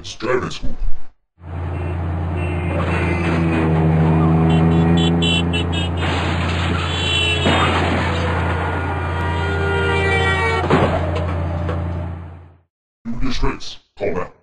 It's driving school. You disgrace. Call now.